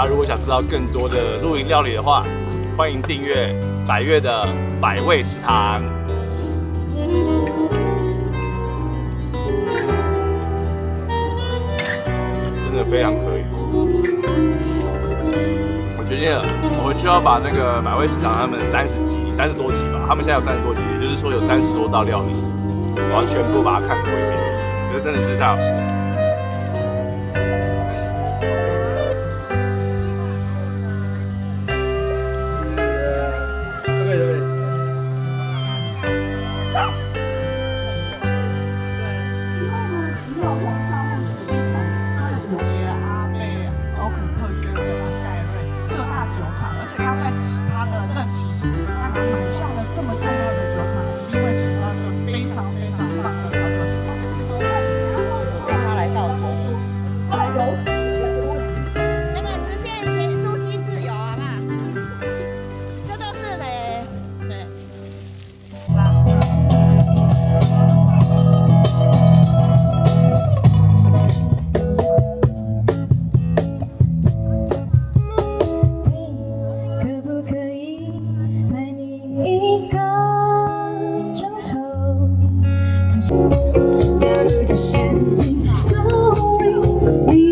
大家如果想知道更多的露营料理的话，欢迎订阅百越的百味食堂。真的非常可以。我决定了，我回去要把那个百味食堂他们三十集、三十多集吧，他们现在有三十多集，也就是说有三十多道料理，我要全部把它看过一遍。觉得真的是太好吃了跳入这陷阱走寻你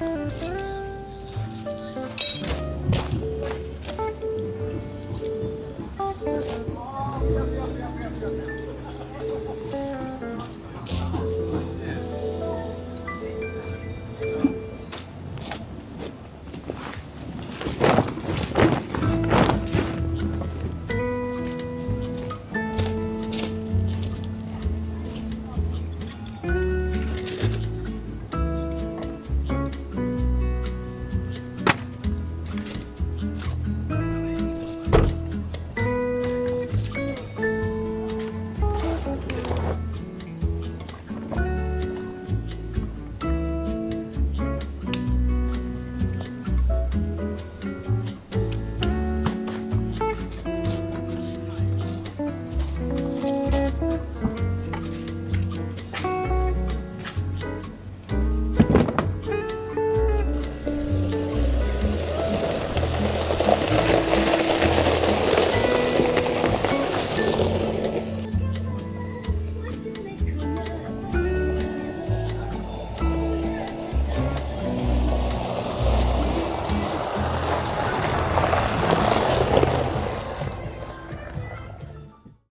Thank you.